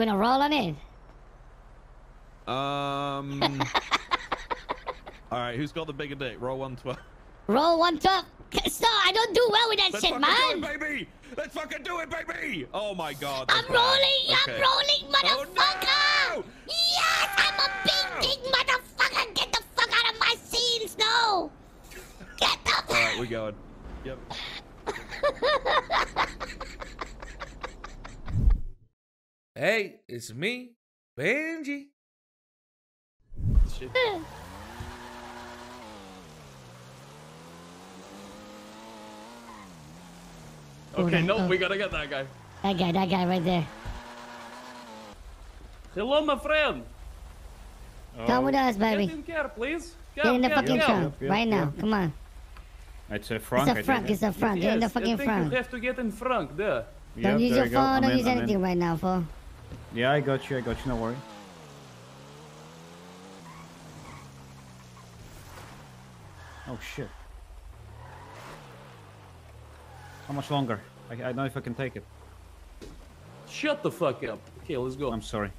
Gonna roll on in. Um. all right, who's got the bigger dick? Roll one twelve. Roll one top. Stop! I don't do well with that Let's shit, fucking man. do it, baby! Let's fucking do it, baby! Oh my god. I'm rolling. Okay. I'm rolling, motherfucker. Oh, no! Yes, I'm a big, big motherfucker. Get the fuck out of my scenes, no. Get the. All right, we're going. Yep. Hey, it's me, Benji. Hmm. Okay, Oh, no, oh. we gotta get that guy. That guy, that guy right there. Hello, my friend. Come with us, Get baby. in here, please. Get in the Get, fucking get. trunk right now. Come on. It's a front. It's a front. It's a front. Get in the fucking I think front. you have to get in front there. Don't use your phone. Don't use anything right now, fool. Yeah, I got you. I got you. No worry. Oh shit. How much longer? I, I don't know if I can take it. Shut the fuck up. Okay, let's go. I'm sorry.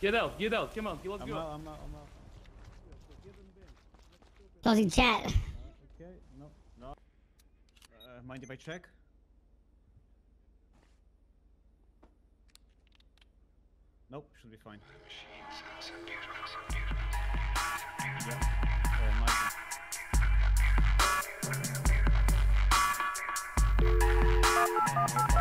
Get out, get out. Come on, let's I'm go. out, I'm out, I'm out. Closing chat. Okay, no, no. Uh, mind if I check? Nope, should be fine. Yeah, uh,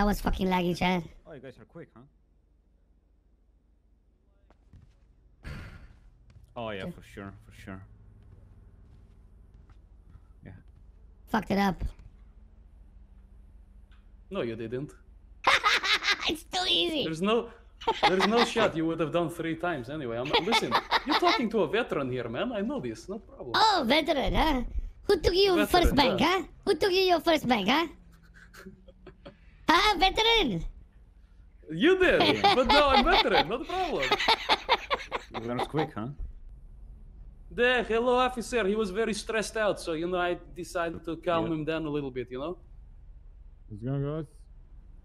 That was fucking laggy, chat. Oh, you guys are quick, huh? Oh yeah, for sure, for sure. Yeah. Fucked it up. No, you didn't. it's too easy. There's no, there's no shot you would have done three times anyway. I'm, listen, you're talking to a veteran here, man. I know this. No problem. Oh, veteran, huh? Who took you your first Veteran, bank, yeah. huh? Who took you your first bank, huh? Huh, ah, veteran? You did, but no, I'm veteran. Not a problem. You learn quick, huh? The hello officer, he was very stressed out, so you know I decided to calm Yeah. him down a little bit, you know. What's going on, guys?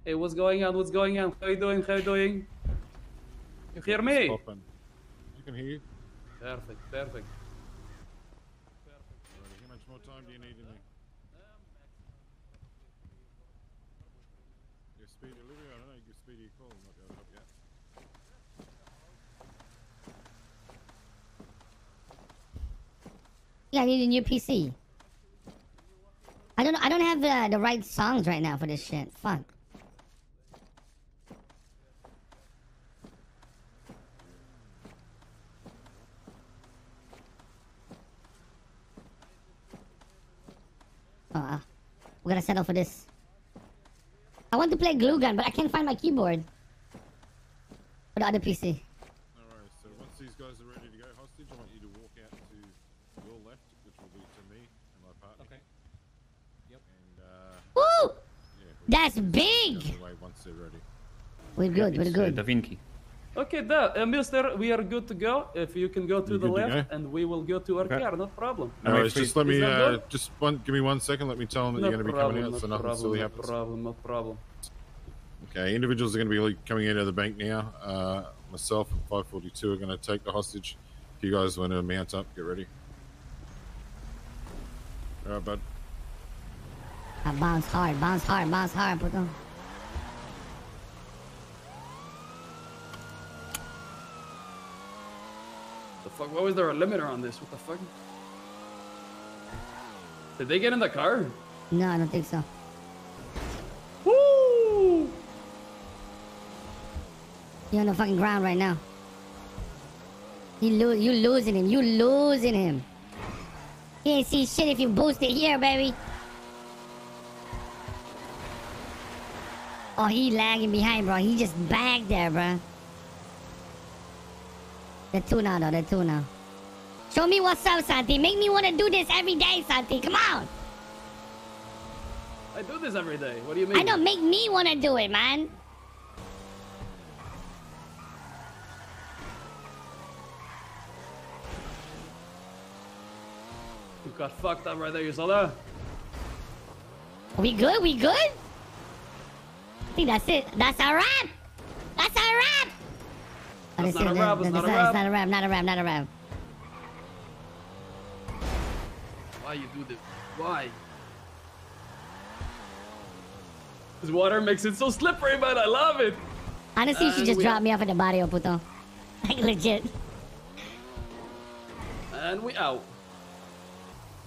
Hey, what's going on? What's going on? How you doing? How you doing? You hear me? Popping. I can hear you. Perfect, perfect. Alrighty, how much more time do you need in there? Delivery? I don't know. Call. I to help you out. Yeah, I need a new PC. I don't. I don't have uh, the right songs right now for this shit. Fuck. Uh, we gotta settle for this. I want to play glue gun, but I can't find my keyboard. For the other PC. Alright, so once these guys are ready to go hostage, I want you to walk out to your left, which will be to me and my partner. Okay. Yep. And, uh, Woo! yeah. That's big! get away once they're ready. We're good. We're It's, uh, good. Da Vinci. Okay, da, uh, mister, we are good to go. If you can go to You the good to left, and we will go to our Okay. car, no problem. No, Alright, just please. let me, uh, just one, give me one second. Let me tell them that No you're going to be problem, coming out no so nothing problem, silly no happens. problem, no problem. Okay, individuals are going to be coming out of the bank now. Uh, myself and 542 are going to take the hostage. If You guys want to mount up? Get ready. All right, bud. Bounce hard, bounce hard, bounce hard, puto. Fuck? Why was there a limiter on this? What the fuck? Did they get in the car? No, I don't think so. Woo! You're on the fucking ground right now. You lose, you losing him. You losing him. He ain't see shit if you boost it here, baby. Oh, he lagging behind, bro. He just bagged there, bro. They're two now, though. They're two now. Show me what's up, Santi. Make me want to do this every day, Santi. Come on. I do this every day. What do you mean? I know. Make me want to do it, man. You got fucked up right there. You saw that? We good? We good? I think that's it. That's a wrap. That's a wrap. Oh, That's not a it's That's not a wrap. not a wrap. Not a wrap. Not a wrap. Why you do this? Why? This water makes it so slippery, man. I love it. Honestly, you should just drop me off at the barrio, puto. Like legit. And we out.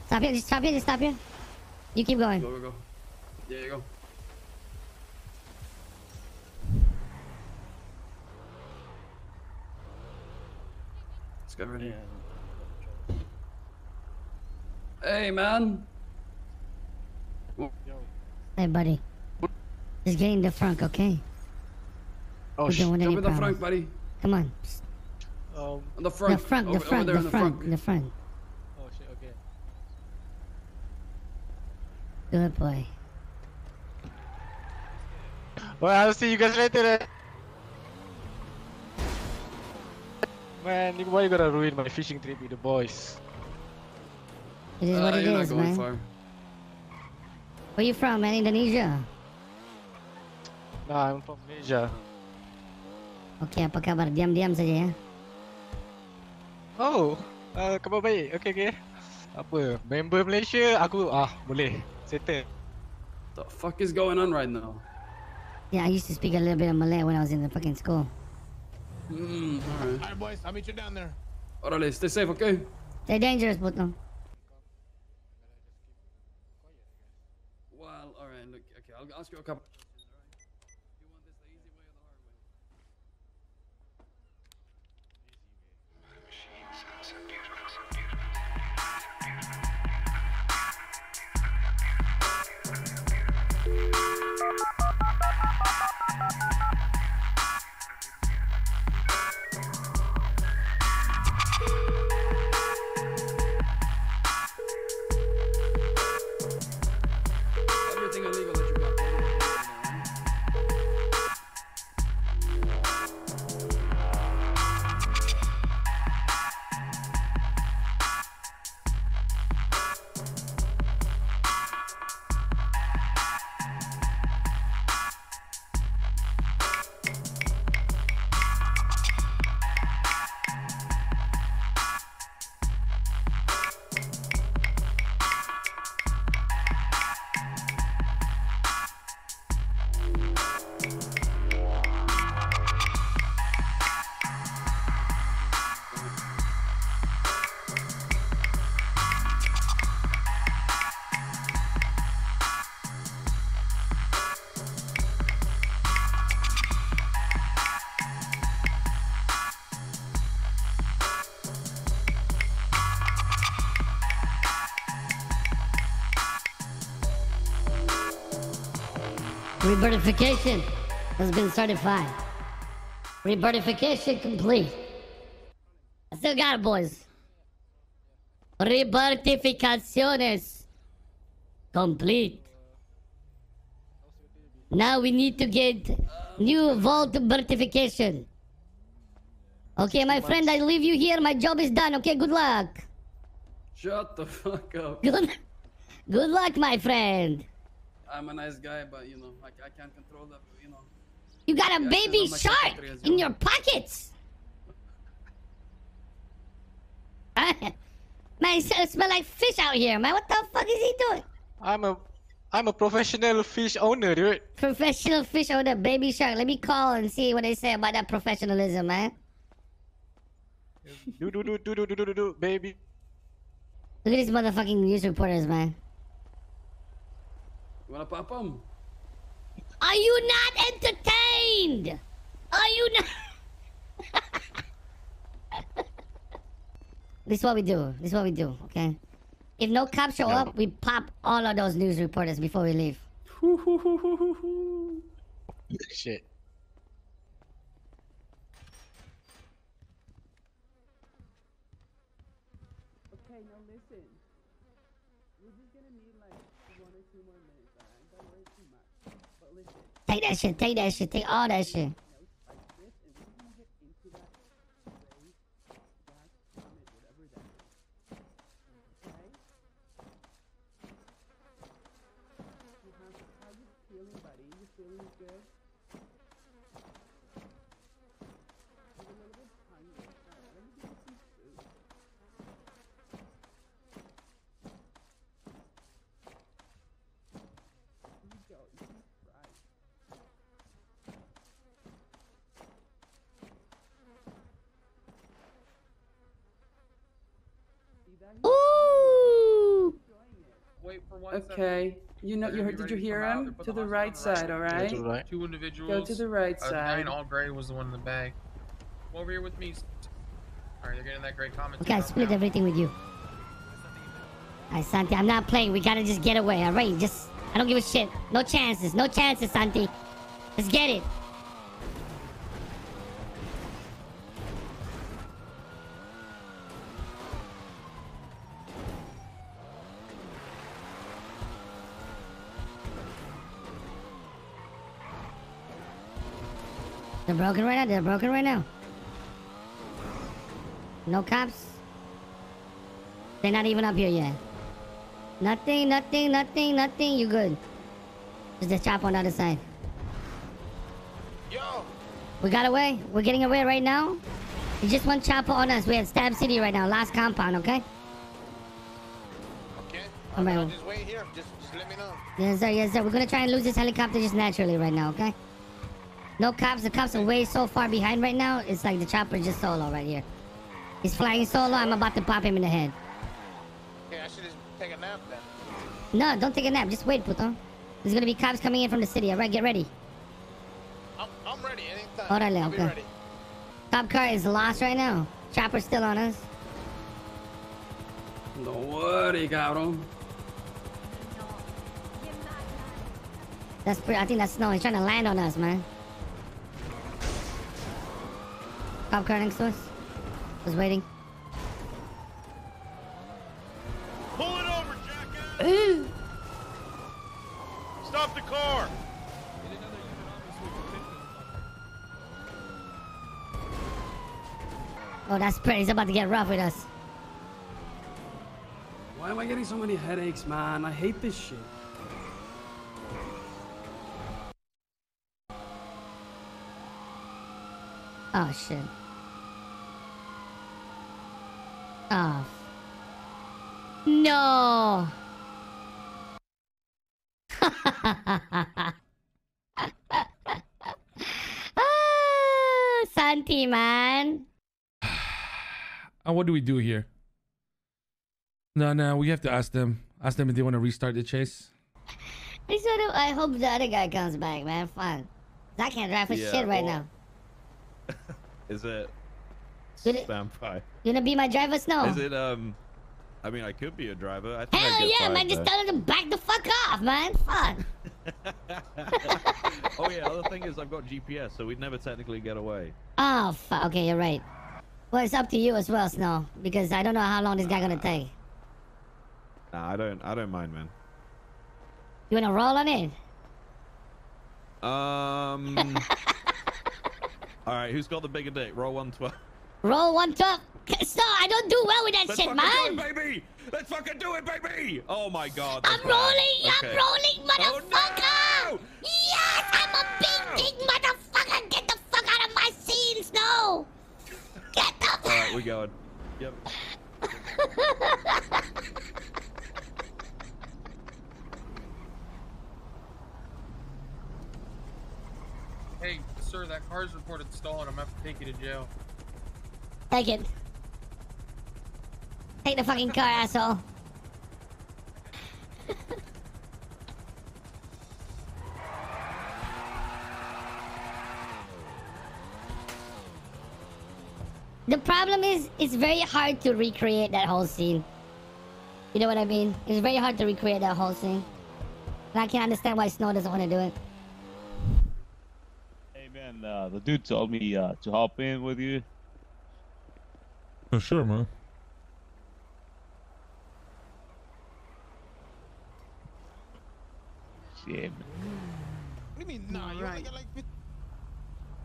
Stop here. Just stop here. Just stop here. You keep going. Go, go, go. There you go. Let's get ready. Hey, man. Hey, buddy. Just get in the front, okay? Oh We shit. don't Jump in the problems. front, buddy. Come on. Um. On the front. The front. The Over- over front. there The in the front. The front. Oh shit. Okay. Good boy. Well, I'll see you guys later. Man, why you gonna ruin my fishing trip with the boys? It is Uh, what it you're not is, going man. far. Where you from, man? Indonesia. Nah, I'm from Malaysia. Oke, apa kabar? Diam-diam saja ya. Oh, uh, khabar baik. Okay, okay. Apa? Member Malaysia, aku ah boleh. Settle. The fuck is going on right now? Yeah, I used to speak a little bit of Malay when I was in the fucking school. Hmm, alright. Alright, boys, I'll meet you down there. Orale, stay safe, okay? They're dangerous, but no. Well, alright, look, okay, I'll ask you a couple questions, alright? You Rebirtification has been certified. Rebirtification complete. I still got it, boys. Rebirtificaciones complete. Now we need to get new vault birtification. Okay, my friend, I leave you here. My job is done. Okay, good luck. Shut the fuck up. Good, good luck, my friend. I'm a nice guy, but you know, I, I can't control that, you know. You got a Yeah, baby shark three as in your pockets. man, it smell like fish out here, man. What the fuck is he doing? I'm a I'm a professional fish owner, dude. Professional fish owner, baby shark. Let me call and see what they say about that professionalism, man. Do do do do do do do do do baby. Look at these motherfucking news reporters, man. You wanna pop 'em? Are you not entertained? Are you not? this is what we do. This is what we do, okay? If no cops show up, we pop all of those news reporters before we leave. Shit. Okay, now listen. We're just gonna need like one or two more minutes, alright? Don't worry too much. But listen, Take that shit. Take that shit. Take all that shit. like this, and we're gonna get into that gray, black, comet, whatever that is. Okay? You have, how you feeling, buddy? You feeling good? You're a little bit hungry. Alright, let me give you some food. Here you go. You can try. See that? Ooh. Wait for one Okay. You know, you heard, did you hear him? To the right side, all right? To the right. Two individuals. Go to the right Uh, side. nine all gray was the one in the bag. Come over here with me. Alright, they're getting that gray comet. We gotta split everything with you. Alright, Santi, I'm not playing. We gotta just get away, alright? Just, I don't give a shit. No chances. No chances, Santi. Let's get it. Broken right now. They're broken right now. No cops. They're not even up here yet. Nothing, nothing, nothing, nothing. You good. Just the chop on the other side. Yo. We got away. We're getting away right now. It's just one chopper on us. We have Stab City right now. Last compound, okay? Okay. All right. Just wait here. Just, just let me know. Yes, sir. Yes, sir. We're gonna try and lose this helicopter just naturally right now, okay? No cops. The cops are way so far behind right now. It's like the chopper just solo right here. He's flying solo. I'm about to pop him in the head. Okay, I should just take a nap then. No, don't take a nap. Just wait, puto. There's gonna be cops coming in from the city. All right, get ready. I'm, I'm ready anytime. Órale, I'll be okay. ready. Cop car is lost right now. Chopper's still on us. Don't worry, cabrón. That's pretty. I think that's snow. He's trying to land on us, man. Cop car next to us. Was waiting. Pull it over, jackass! Stop the car! Oh, that's pretty. He's about to get rough with us. Why am I getting so many headaches, man? I hate this shit. Oh shit. Oh. No. ah, Santi, man. And what do we do here? No, no, we have to ask them. Ask them if they want to restart the chase. I sort of. I hope the other guy comes back, man. Fun. I can't drive for Yeah, shit right well- now. Is it Did it-? You gonna be my driver, Snow? Is it um? I mean, I could be a driver. I think I'd Hell get yeah, fired, man! Just though. tell him to back the fuck off, man. Fuck. oh yeah, other thing is I've got GPS, so we'd never technically get away. Oh, fuck. Okay, you're right. Well, it's up to you as well, Snow, because I don't know how long this guy gonna take. Nah, I don't. I don't mind, man. You wanna roll on it? Um. All right, who's got the bigger dick? Roll one twelve. Roll one twelve. top. Snow, I don't do well with that Let's shit, fucking man. do it, baby! Let's fucking do it, baby! Oh my god. I'm bad. rolling. Okay. I'm rolling, Oh, motherfucker. no! Yes, I'm a big dick motherfucker. Get the fuck out of my scenes, no. Get the. All right, we're going. Yep. Car's reported stolen. I'm gonna have to take you to jail. Take it. Take the fucking car, asshole. the problem is, it's very hard to recreate that whole scene. You know what I mean? It's very hard to recreate that whole scene. And I can't understand why Snow doesn't want to do it. Hey man, uh, the dude told me uh, to hop in with you. Oh, sure, man. Shit, man. What do you mean, nah? You only got like 50.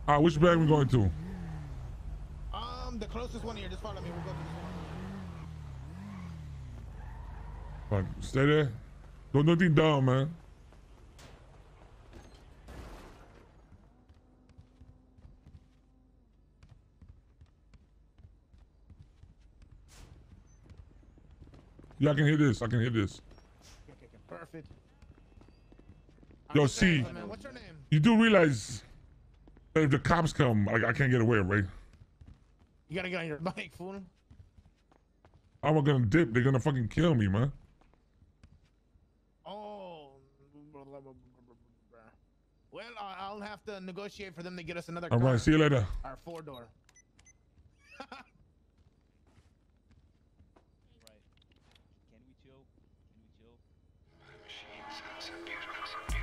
All right, which bag we going to? Um, the closest one here. Just follow me. We'll go to this one. Fuck, stay there. Don't do anything dumb, man. Yeah, I can hear this. I can hear this. Perfect. Yo, see, man, What's your name? you do realize that if the cops come, like I can't get away, right? You gotta get on your bike, fool. I'm gonna dip. They're gonna fucking kill me, man. Oh. Well, I- I'll have to negotiate for them to get us another All car. right, see you later. Our four door. It's a beautiful.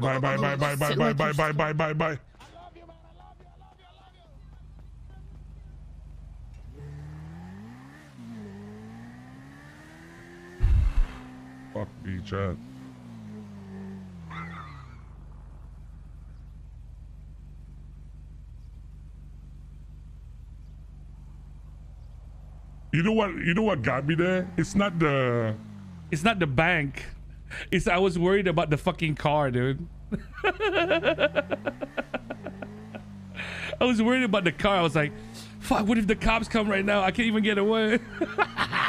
Bye, bye, bye, bye, bye, bye, bye, bye, bye, bye, bye, bye. Fuck me, Chad. You know what? You know what got me there? It's not the. It's not the bank. It's I was worried about the fucking car, dude. I was worried about the car. I was like, fuck, what if the cops come right now? I can't even get away.